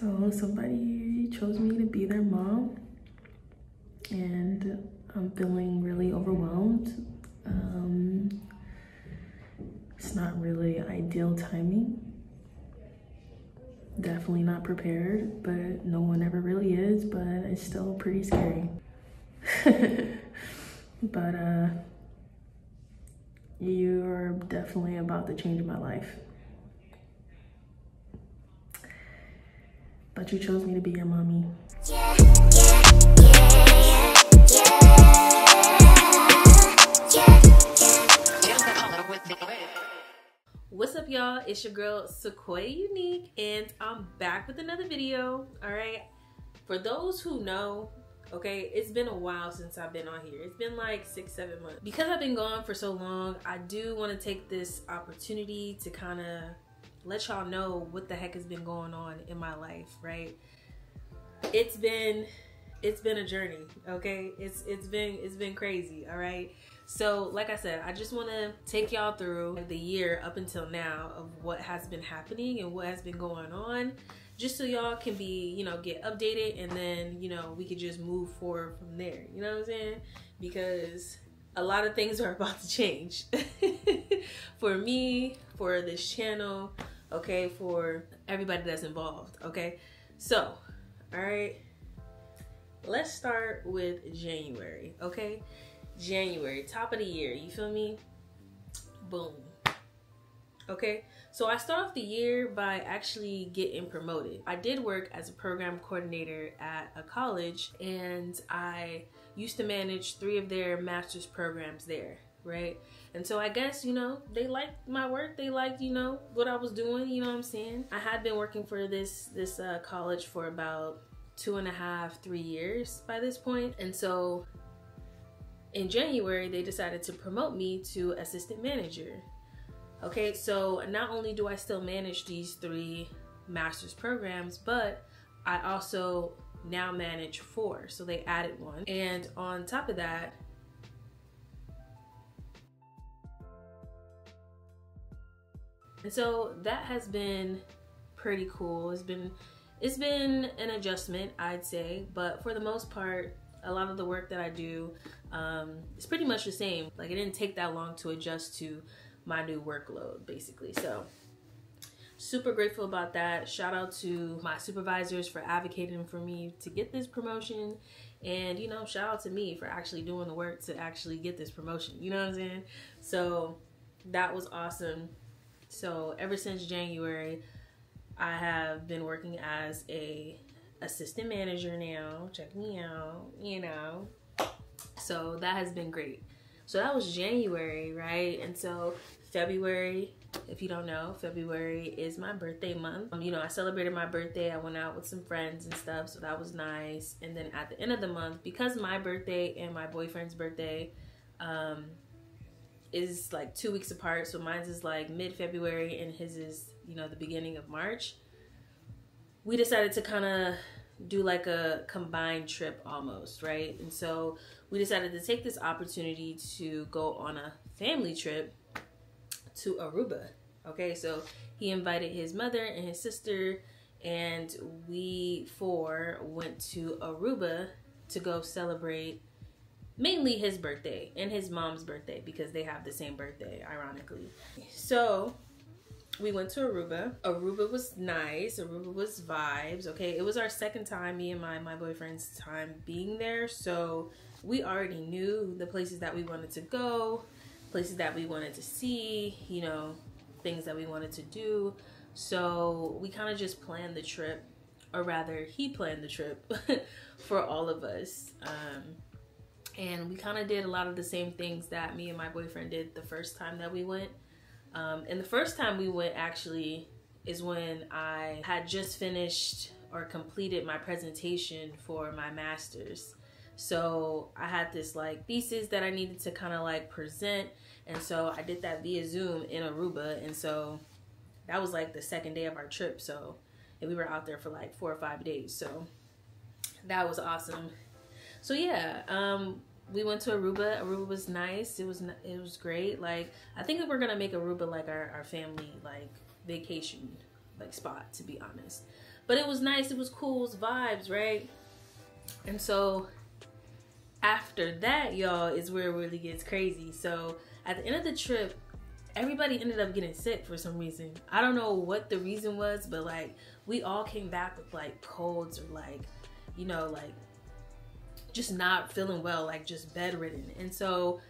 So somebody chose me to be their mom and I'm feeling really overwhelmed. Um, it's not really ideal timing. Definitely not prepared, but no one ever really is, but it's still pretty scary. but uh, you're definitely about to change my life. But you chose me to be your mommy. Yeah, yeah, yeah, What's up, y'all? It's your girl Sequoia Unique, and I'm back with another video. All right, for those who know, okay, it's been a while since I've been on here. It's been like six, seven months. Because I've been gone for so long, I do want to take this opportunity to kind of let y'all know what the heck has been going on in my life, right? It's been it's been a journey, okay? It's it's been it's been crazy, all right? So, like I said, I just want to take y'all through the year up until now of what has been happening and what has been going on just so y'all can be, you know, get updated and then, you know, we could just move forward from there. You know what I'm saying? Because a lot of things are about to change for me, for this channel, okay, for everybody that's involved, okay? So, all right, let's start with January, okay? January, top of the year, you feel me? Boom. Okay, so I start off the year by actually getting promoted. I did work as a program coordinator at a college and I used to manage three of their master's programs there, right? And so I guess, you know, they liked my work. They liked, you know, what I was doing, you know what I'm saying? I had been working for this this uh, college for about two and a half, three years by this point. And so in January, they decided to promote me to assistant manager. Okay, so not only do I still manage these three master's programs, but I also now manage four. So they added one. And on top of that, And so that has been pretty cool. It's been it's been an adjustment, I'd say, but for the most part, a lot of the work that I do um, is pretty much the same. Like it didn't take that long to adjust to my new workload, basically. So super grateful about that. Shout out to my supervisors for advocating for me to get this promotion. And, you know, shout out to me for actually doing the work to actually get this promotion. You know what I'm saying? So that was awesome. So ever since January, I have been working as a assistant manager now. Check me out, you know. So that has been great. So that was January, right? And so February, if you don't know, February is my birthday month. Um, you know, I celebrated my birthday. I went out with some friends and stuff, so that was nice. And then at the end of the month, because my birthday and my boyfriend's birthday um, is like two weeks apart. So mine's is like mid-February and his is, you know, the beginning of March. We decided to kind of do like a combined trip almost, right? And so we decided to take this opportunity to go on a family trip to Aruba. Okay, so he invited his mother and his sister, and we four went to Aruba to go celebrate mainly his birthday and his mom's birthday because they have the same birthday, ironically. So we went to Aruba. Aruba was nice. Aruba was vibes. Okay, it was our second time, me and my my boyfriend's time being there, so we already knew the places that we wanted to go, places that we wanted to see. You know, things that we wanted to do. So we kind of just planned the trip, or rather, he planned the trip for all of us. Um, and we kind of did a lot of the same things that me and my boyfriend did the first time that we went. Um, and the first time we went actually is when I had just finished or completed my presentation for my master's. So I had this like thesis that I needed to kind of like present. And so I did that via Zoom in Aruba. And so that was like the second day of our trip. So and we were out there for like four or five days. So that was awesome. So yeah, um, we went to Aruba. Aruba was nice. It was it was great. Like I think we're gonna make Aruba like our, our family like vacation like spot to be honest. but it was nice. It was cool. It was vibes, right? And so after that, y'all, is where it really gets crazy. So at the end of the trip, everybody ended up getting sick for some reason. I don't know what the reason was, but like we all came back with like colds or like, you know, like just not feeling well, like just bedridden. And so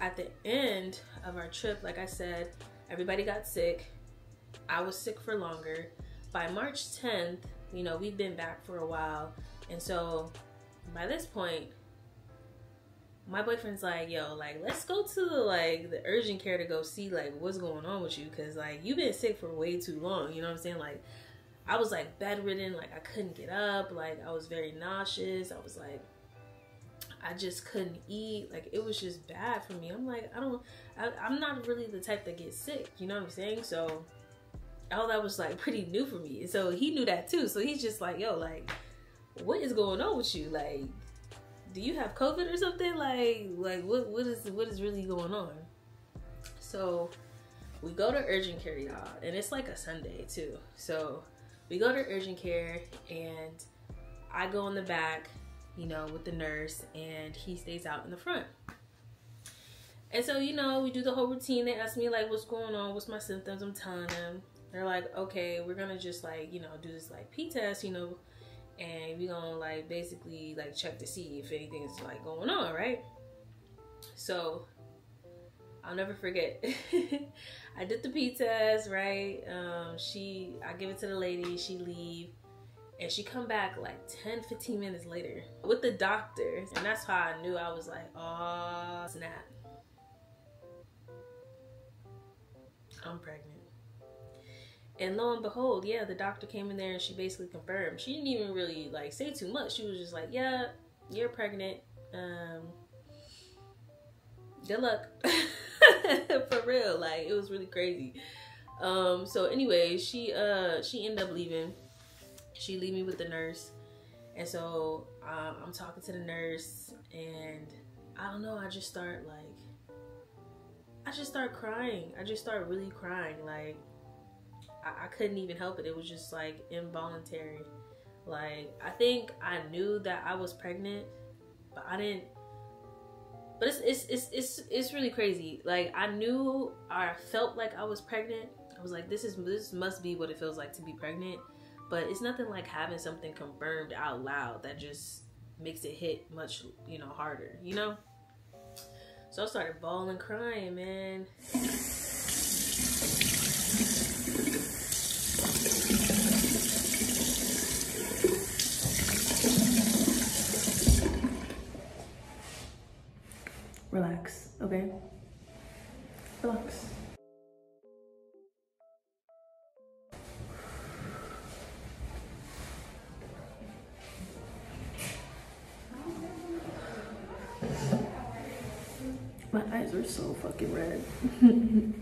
at the end of our trip, like I said, everybody got sick. I was sick for longer. By March 10th, you know, we've been back for a while. And so by this point, my boyfriend's like, yo, like, let's go to the like the urgent care to go see like what's going on with you, cause like you've been sick for way too long. You know what I'm saying? Like, I was like bedridden, like I couldn't get up, like I was very nauseous. I was like, I just couldn't eat. Like it was just bad for me. I'm like, I don't, I, I'm not really the type that gets sick. You know what I'm saying? So all that was like pretty new for me. So he knew that too. So he's just like, yo, like, what is going on with you? Like, do you have COVID or something? Like, like what what is what is really going on? So we go to urgent care, y'all, and it's like a Sunday too. So we go to urgent care, and I go in the back, you know, with the nurse, and he stays out in the front. And so, you know, we do the whole routine. They ask me like, what's going on? What's my symptoms? I'm telling them. They're like, okay, we're gonna just like, you know, do this like P test, you know, and we're gonna like basically like check to see if anything is like going on, right? So I'll never forget. I did the P test, right? Um, she, I give it to the lady, she leave, and she come back like 10, 15 minutes later with the doctor, and that's how I knew I was like, oh snap, I'm pregnant. And lo and behold, yeah, the doctor came in there and she basically confirmed. She didn't even really like say too much. She was just like, "Yeah, you're pregnant. Um, good luck." For real, like it was really crazy. Um, so anyway, she uh she ended up leaving. She leave me with the nurse, and so um, I'm talking to the nurse, and I don't know. I just start like, I just start crying. I just start really crying, like I, I couldn't even help it. It was just like involuntary. Like I think I knew that I was pregnant, but I didn't. But it's it's it's it's it's really crazy. Like I knew I felt like I was pregnant. I was like, this is this must be what it feels like to be pregnant. But it's nothing like having something confirmed out loud that just makes it hit much you know harder. You know. So I started bawling, crying, man. Relax, okay? Are so fucking red.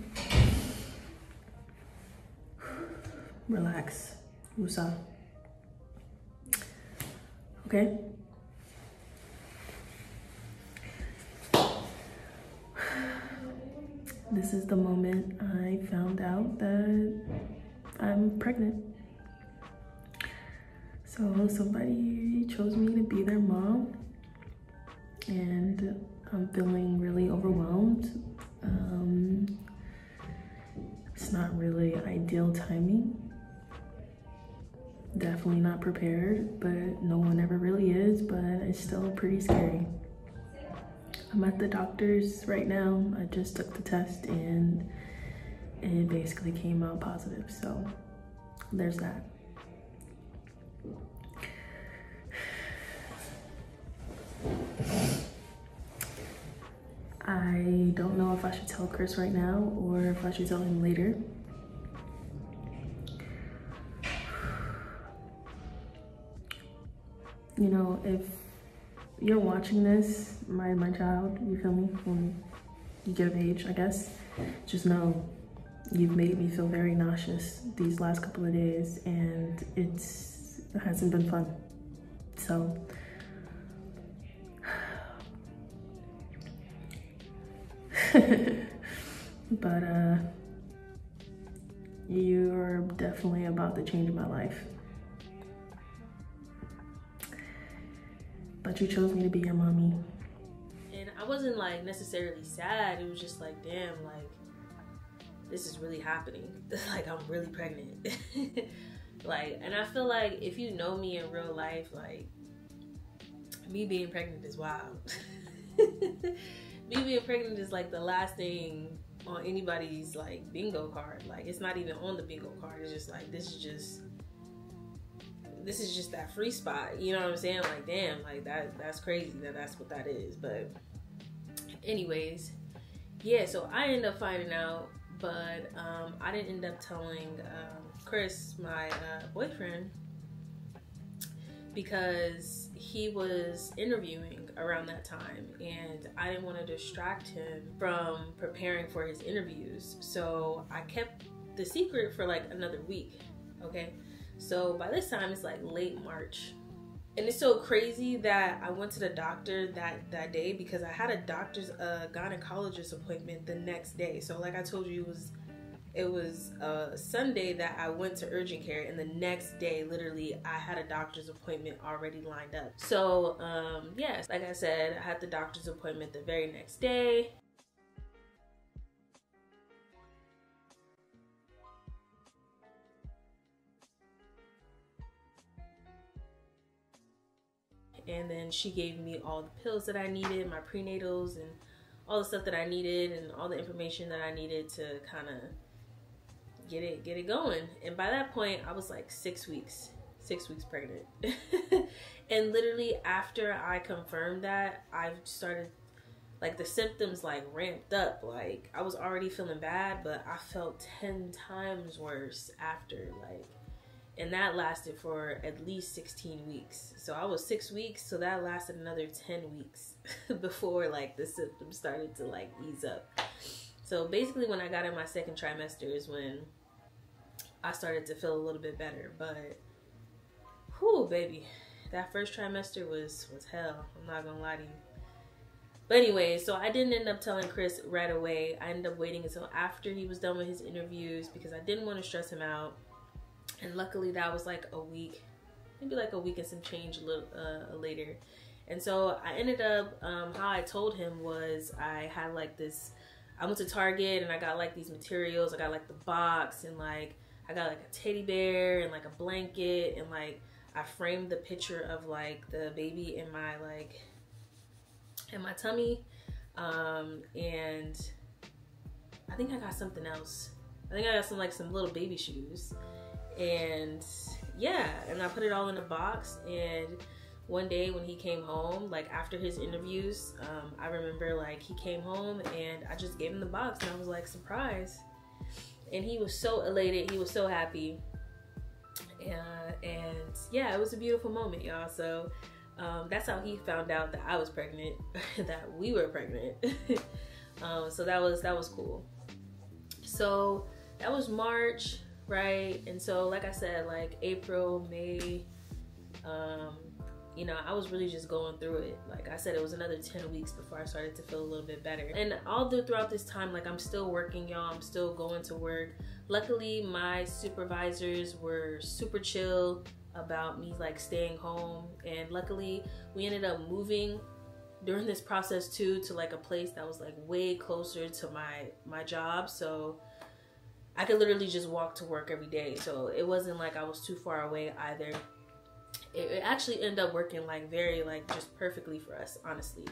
Relax, Musa. Okay? this is the moment I found out that I'm pregnant. So somebody chose me to be their mom and I'm feeling really overwhelmed. Um, it's not really ideal timing. Definitely not prepared, but no one ever really is, but it's still pretty scary. I'm at the doctor's right now. I just took the test and it basically came out positive. So there's that. I don't know if I should tell Chris right now or if I should tell him later. You know, if you're watching this, my my child, you feel me? When you get of age, I guess, just know you've made me feel very nauseous these last couple of days, and it's it hasn't been fun. So. but uh, you're definitely about to change my life. But you chose me to be your mommy. And I wasn't like necessarily sad. It was just like, damn, like this is really happening. like I'm really pregnant. like, and I feel like if you know me in real life, like me being pregnant is wild me being pregnant is like the last thing on anybody's like bingo card. Like it's not even on the bingo card. It's just like this is just this is just that free spot. You know what I'm saying? Like damn, like that that's crazy that that's what that is. But anyways, yeah. So I end up finding out, but um, I didn't end up telling um, Chris, my uh, boyfriend, because he was interviewing around that time and I didn't want to distract him from preparing for his interviews. So I kept the secret for like another week. Okay. So by this time it's like late March. And it's so crazy that I went to the doctor that that day because I had a doctor's uh, gynecologist appointment the next day. So like I told you, it was it was a Sunday that I went to urgent care, and the next day, literally, I had a doctor's appointment already lined up. So, um, yes, like I said, I had the doctor's appointment the very next day. And then she gave me all the pills that I needed, my prenatals, and all the stuff that I needed, and all the information that I needed to kind of get it get it going. And by that point i was like six weeks six weeks pregnant. And literally after i confirmed that i started like the symptoms like ramped up. Like i was already feeling bad but i felt 10 times worse after like and that lasted for at least 16 weeks. So i was six weeks so that lasted another 10 weeks before like the symptoms started to like ease up so basically when i got in my second trimester is when I started to feel a little bit better. But, whew, baby, that first trimester was was hell. I'm not gonna lie to you. But anyway, so I didn't end up telling Chris right away. I ended up waiting until after he was done with his interviews because I didn't want to stress him out. And luckily, that was like a week, maybe like a week and some change a little uh, later. And so I ended up, um, how I told him was I had like this, I went to Target and I got like these materials. I got like the box and like I got like a teddy bear and like a blanket and like I framed the picture of like the baby in my like in my tummy. Um, and I think I got something else. I think I got some like some little baby shoes. And yeah, and I put it all in a box and one day when he came home, like after his interviews, um, I remember like he came home and I just gave him the box and I was like, surprise and he was so elated. He was so happy. Uh, and yeah, it was a beautiful moment, y'all. So um, that's how he found out that I was pregnant, that we were pregnant. um, so that was that was cool. So that was March, right? And so, like I said, like April, May, um, you know, I was really just going through it. Like I said, it was another 10 weeks before I started to feel a little bit better. And all the, throughout this time, like I'm still working, y'all. I'm still going to work. Luckily, my supervisors were super chill about me like staying home. And luckily, we ended up moving during this process too to like a place that was like way closer to my my job. So I could literally just walk to work every day. So it wasn't like I was too far away either it, it actually ended up working like very like just perfectly for us honestly.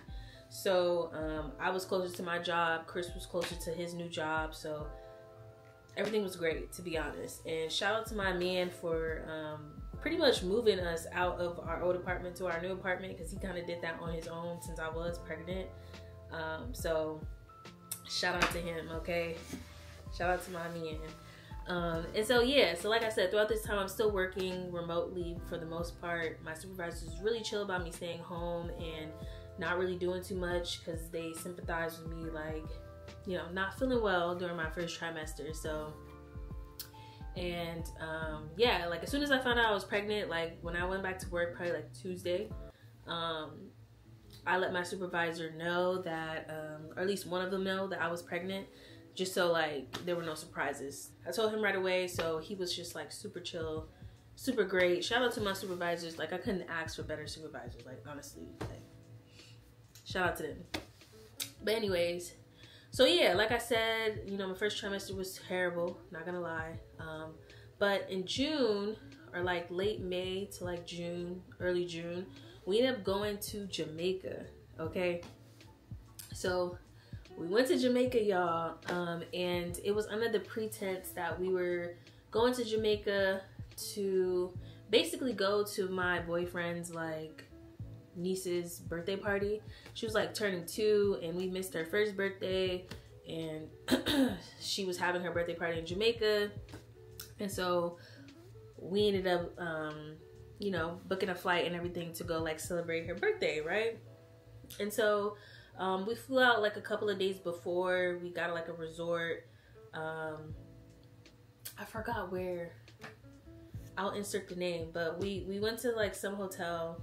So um, i was closer to my job. Chris was closer to his new job. So everything was great to be honest. And shout out to my man for um, pretty much moving us out of our old apartment to our new apartment because he kind of did that on his own since i was pregnant. Um, so shout out to him okay? Shout out to my man um, and so yeah, so like I said, throughout this time I'm still working remotely for the most part. My supervisors is really chill about me staying home and not really doing too much because they sympathize with me like, you know, not feeling well during my first trimester. So and um, yeah, like as soon as I found out I was pregnant, like when I went back to work, probably like Tuesday, um, I let my supervisor know that, um, or at least one of them know that I was pregnant just so like there were no surprises. I told him right away, so he was just like super chill, super great. Shout out to my supervisors. Like I couldn't ask for better supervisors. Like honestly, like shout out to them. But anyways, so yeah, like I said, you know, my first trimester was terrible. Not gonna lie. Um, but in June or like late May to like June, early June, we ended up going to Jamaica. Okay, so we went to Jamaica, y'all, um, and it was under the pretense that we were going to Jamaica to basically go to my boyfriend's like niece's birthday party. She was like turning two, and we missed her first birthday, and she was having her birthday party in Jamaica, and so we ended up, um, you know, booking a flight and everything to go like celebrate her birthday, right? And so um, we flew out like a couple of days before. We got like a resort. Um, I forgot where. I'll insert the name, but we we went to like some hotel.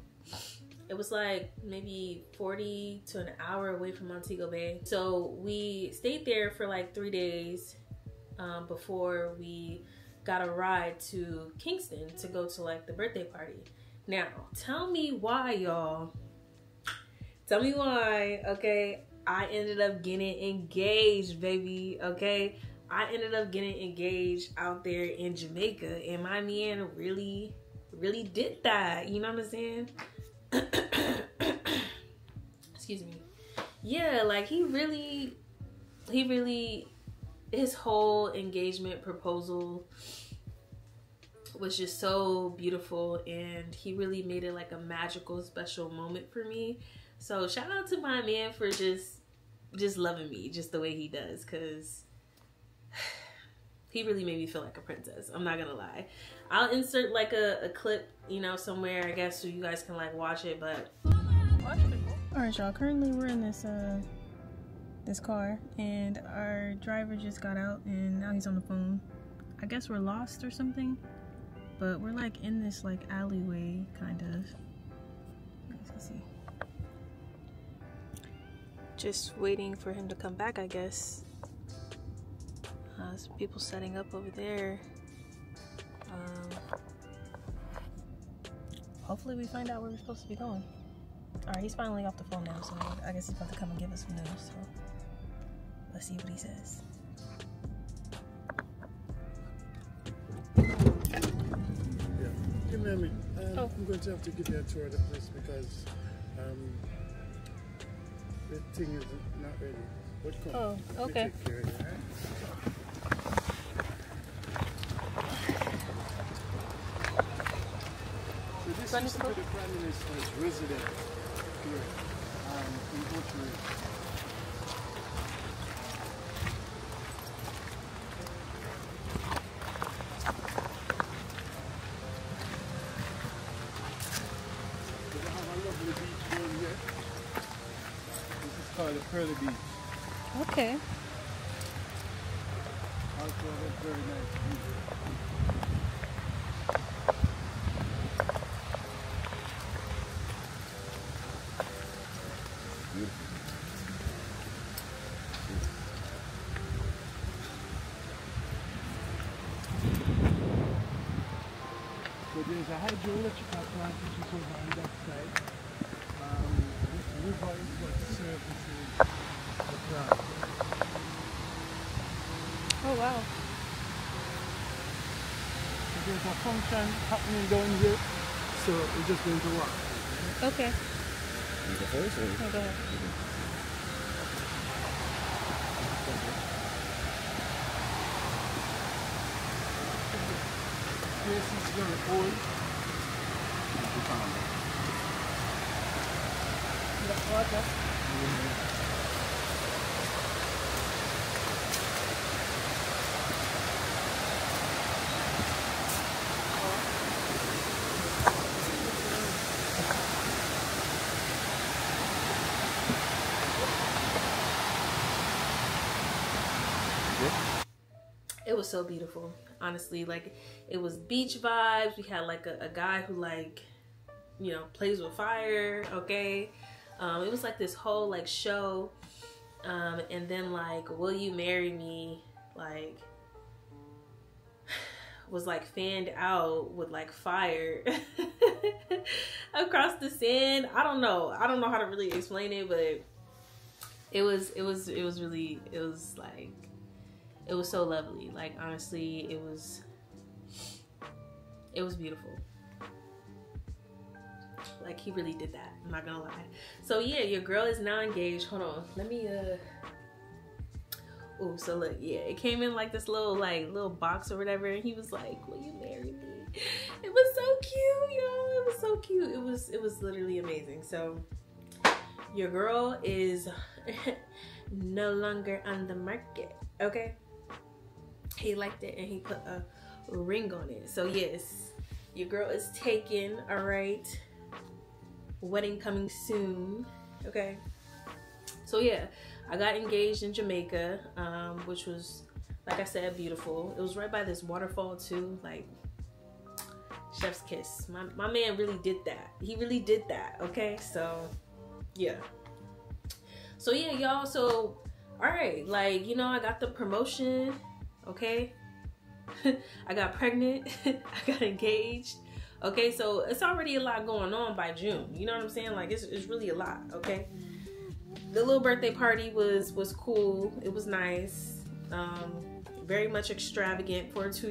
It was like maybe 40 to an hour away from Montego Bay. So we stayed there for like three days um, before we got a ride to Kingston to go to like the birthday party. Now, tell me why, y'all. Tell me why, okay? I ended up getting engaged, baby, okay? I ended up getting engaged out there in Jamaica, and my man really, really did that. You know what I'm saying? Excuse me. Yeah, like he really, he really, his whole engagement proposal was just so beautiful, and he really made it like a magical, special moment for me. So shout out to my man for just, just loving me just the way he does, cause he really made me feel like a princess. I'm not gonna lie. I'll insert like a, a clip, you know, somewhere I guess so you guys can like watch it. But all right, y'all. Currently, we're in this uh this car, and our driver just got out, and now he's on the phone. I guess we're lost or something, but we're like in this like alleyway, kind of. Just waiting for him to come back, I guess. Uh, some people setting up over there. Um, hopefully we find out where we're supposed to be going. Alright, he's finally off the phone now, so I guess he's about to come and give us some news. So let's see what he says. Yeah. Give me. Um, Oh. I'm going to have to give you a tour of the place because um, the thing is not ready. But come. Oh, okay. take care of it. So this Run used to be the Prime Minister's residence here um, in Butchery. Okay. So there's a hydroelectrical plant which is over on that side. Um, this river is what services. Oh wow. There's a function happening down here, so we're just going to walk. Okay. Oh, go ahead. This is very old. It was so beautiful, honestly. Like it was beach vibes. We had like a, a guy who like, you know, plays with fire. Okay, um, it was like this whole like show, um, and then like, will you marry me? Like, was like fanned out with like fire across the sand. I don't know. I don't know how to really explain it, but it was it was it was really it was like it was so lovely. Like honestly, it was it was beautiful. Like he really did that. I'm not gonna lie. So yeah, your girl is now engaged. Hold on. Let me uh Oh, so look, yeah, it came in like this little like little box or whatever, and he was like, "Will you marry me?" It was so cute, yo. It was so cute. It was it was literally amazing. So your girl is no longer on the market. Okay. He liked it and he put a ring on it. So yes, your girl is taken. All right. Wedding coming soon. Okay. So yeah, I got engaged in Jamaica, um, which was, like I said, beautiful. It was right by this waterfall too, like chef's kiss. My, my man really did that. He really did that, okay? So, yeah. So, yeah, y'all. So, all right. Like, you know, I got the promotion, okay? I got pregnant. I got engaged. Okay, so it's already a lot going on by June. You know what I'm saying? Like, it's, it's really a lot, okay? the little birthday party was was cool. It was nice. Um, very much extravagant for a two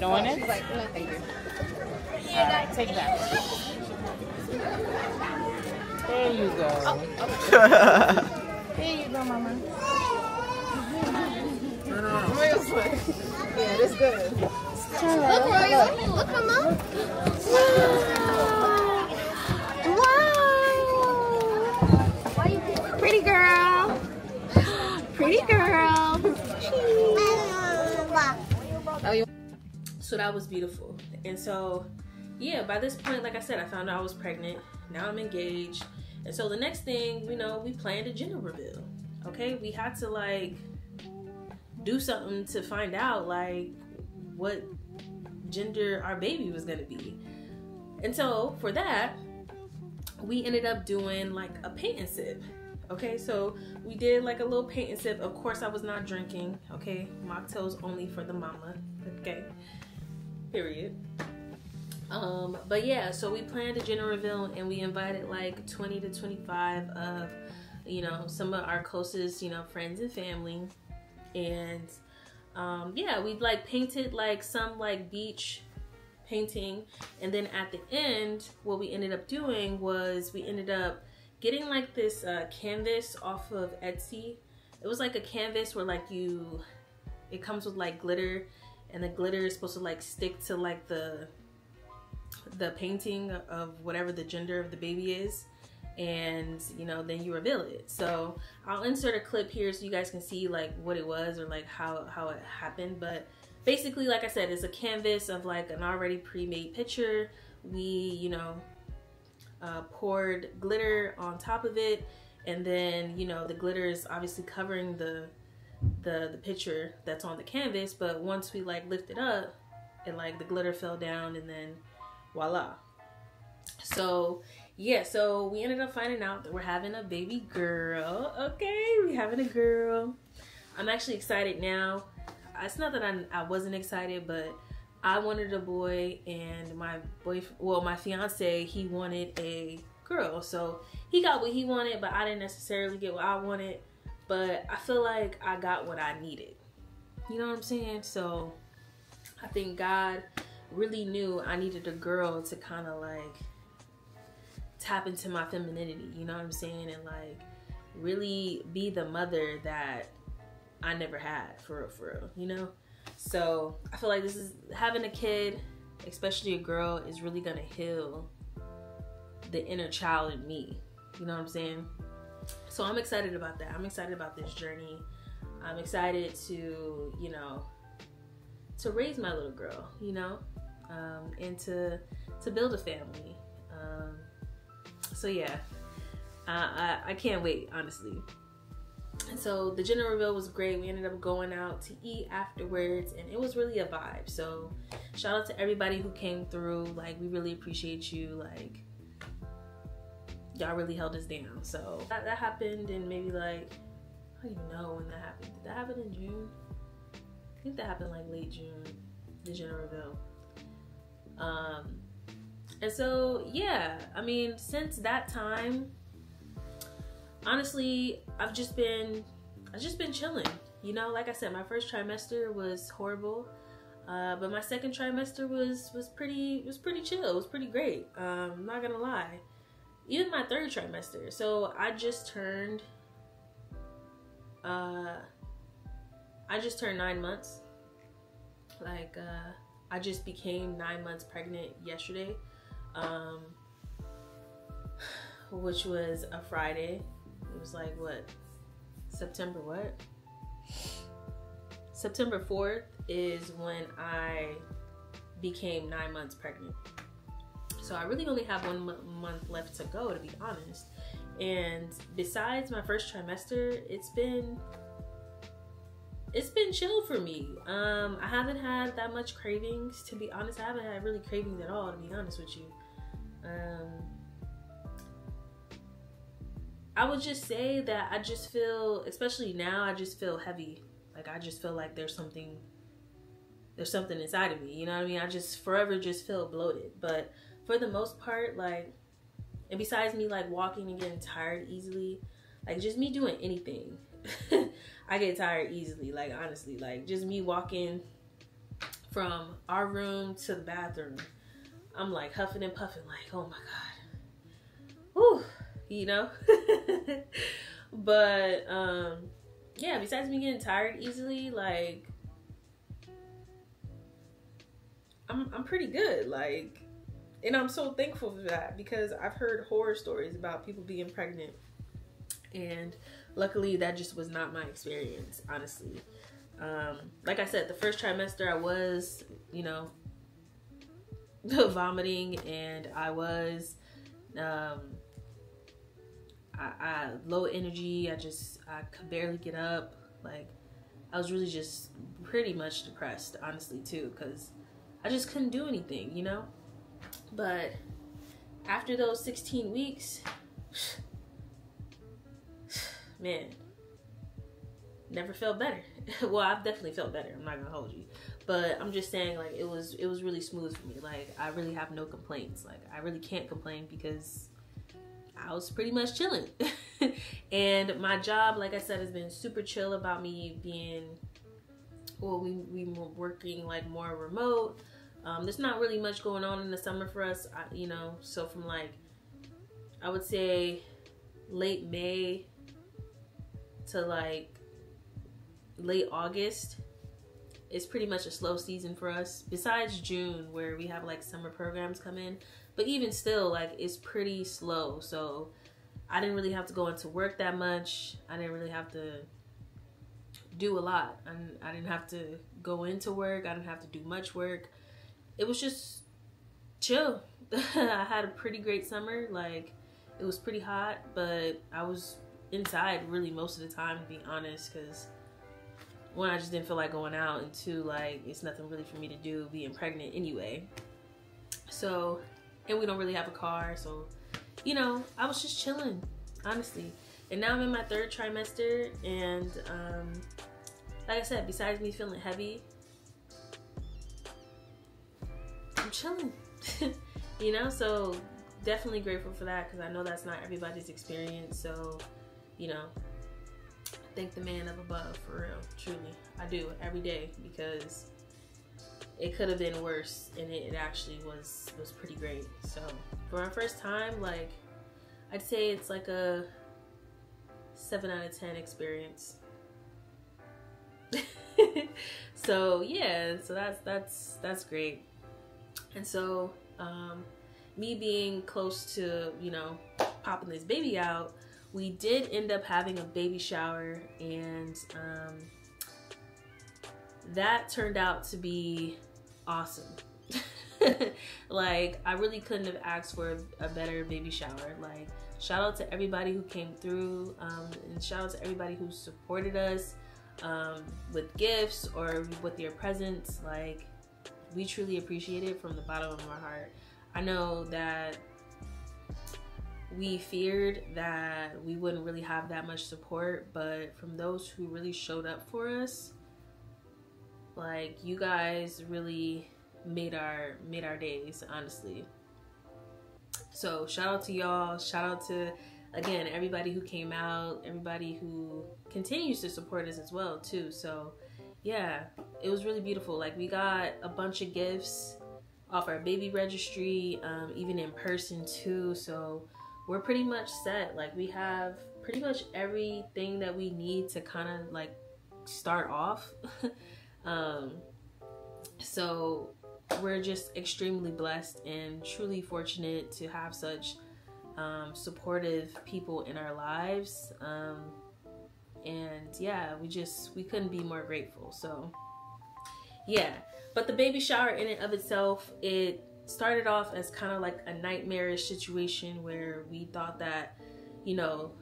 You don't want it? She's like, no, thank you. All right, take that. There you go. Oh, oh. There you go, mama. Yeah, this good. Look, Royal. Look, mama. Wow. Pretty girl. Pretty girl. Oh, So that was beautiful. And so, yeah, by this point, like I said, I found out I was pregnant. Now I'm engaged. And so the next thing, you know, we planned a gender reveal. Okay, we had to like do something to find out like what gender our baby was gonna be. And so for that, we ended up doing like a paint and sip. Okay, so we did like a little paint and sip. Of course, I was not drinking. Okay, mocktails only for the mama. Okay, period. Um, but yeah, so we planned a gender reveal and we invited like 20 to 25 of, you know, some of our closest, you know, friends and family and um, yeah, we like painted like some like beach painting, and then at the end, what we ended up doing was we ended up getting like this uh, canvas off of Etsy. It was like a canvas where like you, it comes with like glitter, and the glitter is supposed to like stick to like the the painting of whatever the gender of the baby is and you know then you reveal it. So i'll insert a clip here so you guys can see like what it was or like how how it happened. But basically like i said it's a canvas of like an already pre-made picture. We you know uh, poured glitter on top of it and then you know the glitter is obviously covering the the the picture that's on the canvas but once we like lift it up and like the glitter fell down and then voila so yeah, so we ended up finding out that we're having a baby girl. Okay, we having a girl. I'm actually excited now. Uh, it's not that I, I wasn't excited, but I wanted a boy, and my boyfriend, well, my fiance, he wanted a girl. So he got what he wanted, but I didn't necessarily get what I wanted. But I feel like I got what I needed. You know what I'm saying? So I think God really knew I needed a girl to kind of like tap into my femininity, you know what I'm saying? And like really be the mother that I never had for real, for real, you know? So I feel like this is having a kid, especially a girl, is really gonna heal the inner child in me. You know what I'm saying? So I'm excited about that. I'm excited about this journey. I'm excited to, you know, to raise my little girl, you know, um, and to to build a family. Um, so yeah, I, I can't wait, honestly. And so the gender reveal was great. We ended up going out to eat afterwards, and it was really a vibe. So shout out to everybody who came through. Like we really appreciate you. Like y'all really held us down. So that, that happened in maybe like I don't even know when that happened. Did that happen in June? I think that happened like late June. The gender reveal. Um, and so yeah, I mean, since that time, honestly, I've just been, I've just been chilling. You know, like I said, my first trimester was horrible, uh, but my second trimester was was pretty was pretty chill. It was pretty great. Um, I'm not gonna lie. Even my third trimester. So I just turned. Uh, I just turned nine months. Like, uh, I just became nine months pregnant yesterday, um, which was a Friday. It was like what September what? September 4th is when I became nine months pregnant. So I really only have one month left to go, to be honest. And besides my first trimester, it's been it's been chill for me. Um, I haven't had that much cravings, to be honest. I haven't had really cravings at all, to be honest with you. Um, I would just say that I just feel, especially now, I just feel heavy. Like I just feel like there's something, there's something inside of me. You know what I mean? I just forever just feel bloated. But for the most part, like, and besides me like walking and getting tired easily, like just me doing anything, I get tired easily. Like honestly, like just me walking from our room to the bathroom, I'm like huffing and puffing, like oh my god, whew, you know. but um, yeah. Besides me getting tired easily, like I'm I'm pretty good. Like and I'm so thankful for that because I've heard horror stories about people being pregnant, and luckily that just was not my experience, honestly. Um, like I said, the first trimester I was, you know, vomiting, and I was, um, I, I low energy. I just I could barely get up. Like I was really just pretty much depressed, honestly, too, because I just couldn't do anything, you know. But after those 16 weeks, man, never felt better. well, I've definitely felt better. I'm not gonna hold you, but I'm just saying like it was it was really smooth for me. Like I really have no complaints. Like I really can't complain because I was pretty much chilling. and my job, like I said, has been super chill about me being. Well, we we were working like more remote. Um, there's not really much going on in the summer for us, you know. So from like, I would say, late May to like late August is pretty much a slow season for us. Besides June, where we have like summer programs come in, but even still, like it's pretty slow. So I didn't really have to go into work that much. I didn't really have to do a lot. I didn't have to go into work. I didn't have to do much work it was just chill. I had a pretty great summer. Like it was pretty hot, but I was inside really most of the time to be honest because one I just didn't feel like going out and two like it's nothing really for me to do being pregnant anyway. So and we don't really have a car so you know I was just chilling honestly and now I'm in my third trimester and um, like I said besides me feeling heavy Chilling. you know, so definitely grateful for that because I know that's not everybody's experience. So, you know, thank the man up above for real. Truly, I do every day because it could have been worse, and it, it actually was was pretty great. So for my first time, like I'd say it's like a seven out of ten experience. so yeah, so that's that's that's great. And so, um, me being close to, you know, popping this baby out, we did end up having a baby shower, and um, that turned out to be awesome. like I really couldn't have asked for a better baby shower. Like shout out to everybody who came through, um, and shout out to everybody who supported us um, with gifts or with your presence. Like we truly appreciate it from the bottom of our heart. I know that we feared that we wouldn't really have that much support, but from those who really showed up for us, like you guys really made our made our days, honestly. So shout out to y'all. Shout out to again everybody who came out, everybody who continues to support us as well too. So yeah, it was really beautiful. Like we got a bunch of gifts off our baby registry, um, even in person too. So we're pretty much set. Like we have pretty much everything that we need to kind of like start off. um, so we're just extremely blessed and truly fortunate to have such um, supportive people in our lives. Um, and yeah, we just we couldn't be more grateful. So yeah, but the baby shower in and of itself, it started off as kind of like a nightmarish situation where we thought that, you know,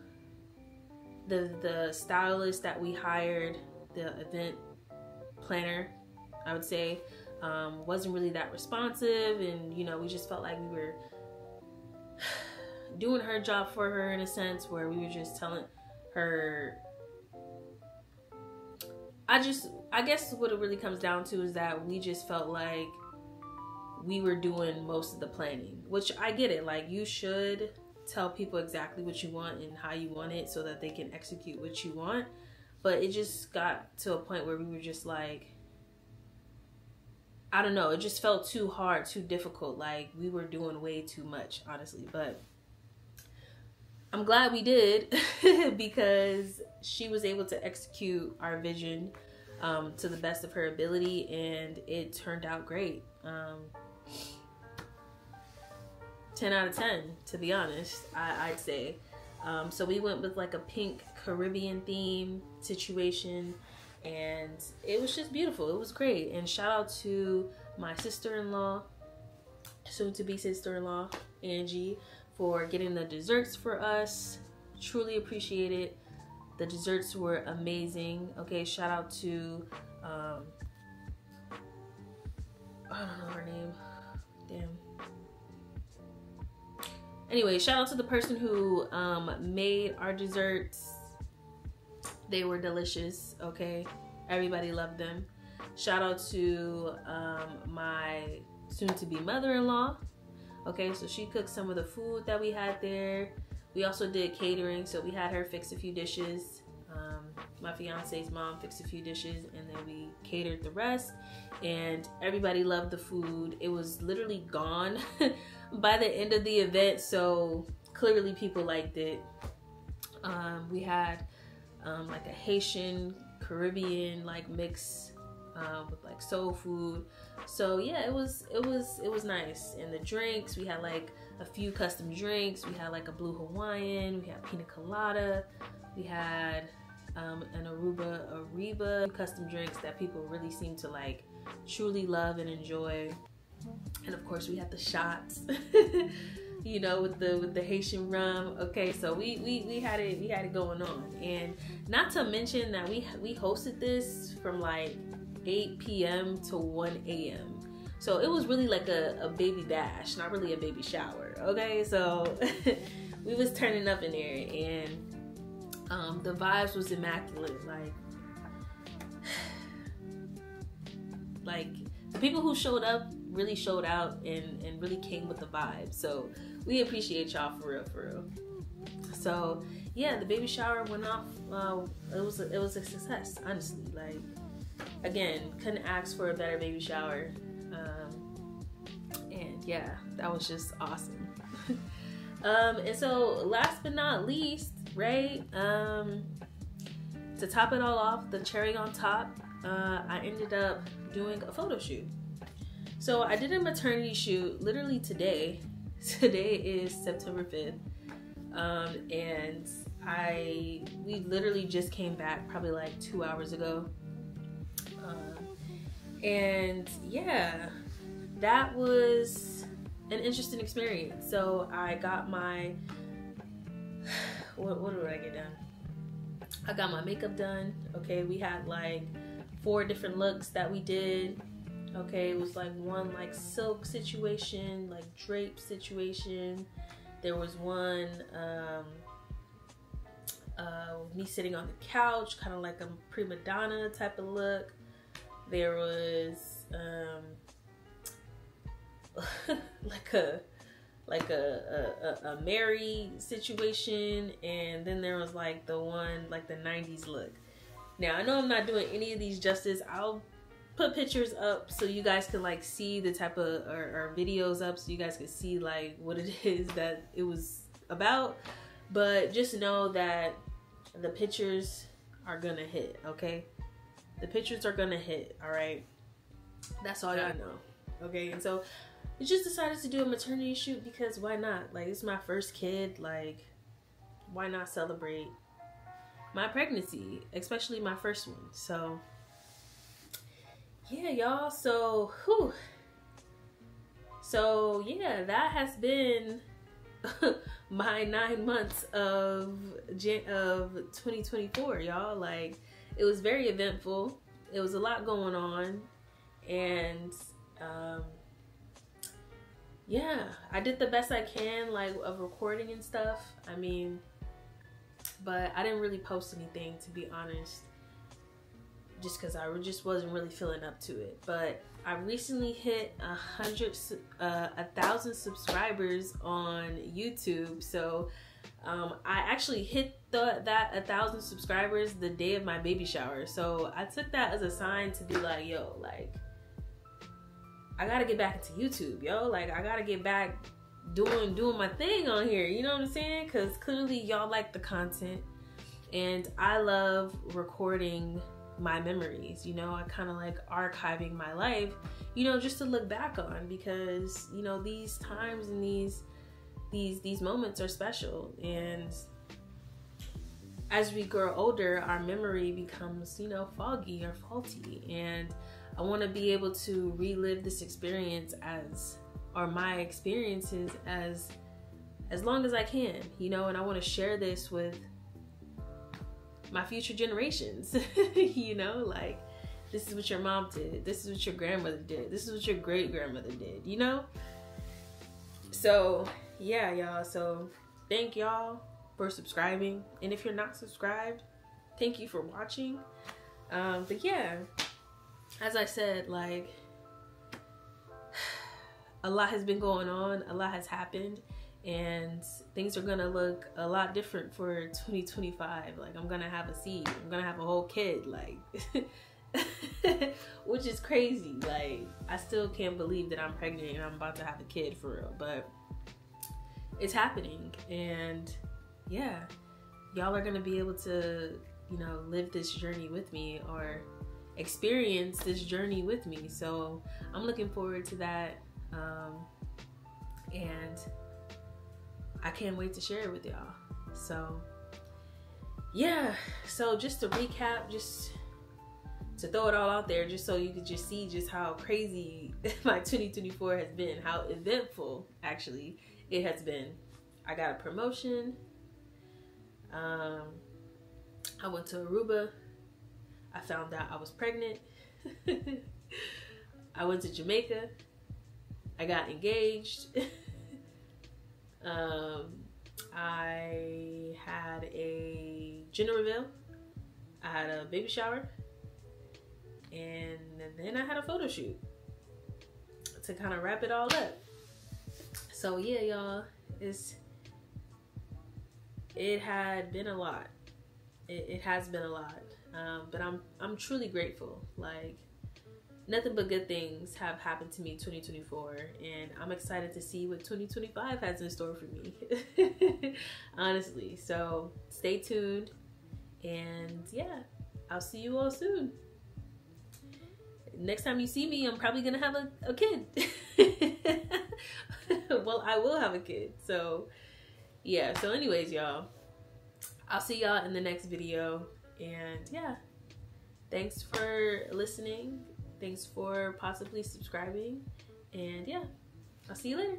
the the stylist that we hired, the event planner, I would say, um, wasn't really that responsive, and you know, we just felt like we were doing her job for her in a sense, where we were just telling her. I just, I guess what it really comes down to is that we just felt like we were doing most of the planning, which I get it. Like, you should tell people exactly what you want and how you want it so that they can execute what you want. But it just got to a point where we were just like, I don't know, it just felt too hard, too difficult. Like we were doing way too much, honestly. But I'm glad we did because she was able to execute our vision um, to the best of her ability and it turned out great. Um, 10 out of 10, to be honest, I, would say. Um, so we went with like a pink Caribbean theme situation and it was just beautiful. It was great. And shout out to my sister-in-law, soon to be sister-in-law, Angie, for getting the desserts for us. Truly appreciate it. The desserts were amazing. Okay, shout out to um, I don't know her name. Damn. Anyway, shout out to the person who um, made our desserts. They were delicious, okay? Everybody loved them. Shout out to um, my soon-to-be mother-in-law. Okay, so she cooked some of the food that we had there. We also did catering, so we had her fix a few dishes. Um, my fiance's mom fixed a few dishes, and then we catered the rest and everybody loved the food. It was literally gone by the end of the event, so clearly people liked it. Um, we had um, like a Haitian Caribbean like mix um, with like soul food. So yeah, it was it was it was nice. And the drinks, we had like a few custom drinks. We had like a blue Hawaiian. We had pina colada. We had um, an Aruba Ariba custom drinks that people really seem to like truly love and enjoy. And of course, we had the shots, you know, with the with the Haitian rum. Okay, so we we we had it we had it going on, and not to mention that we we hosted this from like 8 p.m. to 1 a.m. So it was really like a, a baby bash, not really a baby shower. Okay, so we was turning up in there, and um, the vibes was immaculate. Like Like the people who showed up really showed out and, and really came with the vibe. So we appreciate y'all for real, for real. So yeah, the baby shower went off. Uh, it was a, it was a success, honestly. Like again, couldn't ask for a better baby shower. Um, and yeah, that was just awesome. um, and so last but not least, right? Um, to top it all off, the cherry on top, uh, I ended up doing a photo shoot. So I did a maternity shoot literally today. Today is September 5th. Um, and I, we literally just came back probably like two hours ago. Um, and yeah, that was an interesting experience. So I got my what, what did I get done? I got my makeup done. Okay, we had like four different looks that we did. Okay, it was like one like silk situation, like drape situation. There was one um, uh, me sitting on the couch, kind of like a prima donna type of look. There was um, like a like a, a, a Mary situation, and then there was like the one like the 90s look. Now I know I'm not doing any of these justice. I'll put pictures up so you guys can like see the type of or, or videos up so you guys can see like what it is that it was about. But just know that the pictures are gonna hit, okay? The pictures are gonna hit, all right? That's all y'all know, okay? And so I just decided to do a maternity shoot because why not? Like, it's my first kid. Like, why not celebrate my pregnancy, especially my first one? So, yeah, y'all. So, whew. So, yeah, that has been my nine months of of 2024, y'all. Like, it was very eventful. It was a lot going on, and um, yeah, I did the best I can, like of recording and stuff. I mean, but I didn't really post anything to be honest, just because I just wasn't really feeling up to it. But I recently hit a hundred, uh, a thousand subscribers on YouTube, so um, I actually hit the, that a thousand subscribers the day of my baby shower. So I took that as a sign to be like, yo, like I gotta get back into YouTube, yo. Like I gotta get back doing doing my thing on here. You know what I'm saying? Cause clearly y'all like the content, and I love recording my memories. You know, I kind of like archiving my life. You know, just to look back on because you know these times and these these these moments are special and as we grow older our memory becomes you know foggy or faulty and I want to be able to relive this experience as or my experiences as as long as I can, you know, and I want to share this with my future generations. you know, like this is what your mom did. This is what your grandmother did. This is what your great grandmother did, you know? So, yeah, y'all. So, thank y'all for subscribing. And if you're not subscribed, thank you for watching. Um, but yeah, as I said, like a lot has been going on, a lot has happened, and things are gonna look a lot different for 2025. Like I'm gonna have a seed, I'm gonna have a whole kid, like which is crazy. Like I still can't believe that I'm pregnant and I'm about to have a kid for real, but it's happening and yeah, y'all are gonna be able to, you know, live this journey with me or experience this journey with me. So I'm looking forward to that. Um, and I can't wait to share it with y'all. So, yeah. So, just to recap, just to throw it all out there, just so you could just see just how crazy my 2024 has been, how eventful actually it has been. I got a promotion. Um, I went to Aruba I found out I was pregnant. I went to Jamaica. I got engaged. um, I had a gender reveal. I had a baby shower. And then I had a photo shoot to kind of wrap it all up. So yeah, y'all, it's it had been a lot. It, it has been a lot. Um, but I'm I'm truly grateful. Like nothing but good things have happened to me 2024 and I'm excited to see what 2025 has in store for me. Honestly. So stay tuned and yeah, I'll see you all soon. Next time you see me, I'm probably gonna have a, a kid. well, I will have a kid. So yeah, so anyways, y'all. I'll see y'all in the next video. And yeah, thanks for listening. Thanks for possibly subscribing. And yeah, I'll see you later.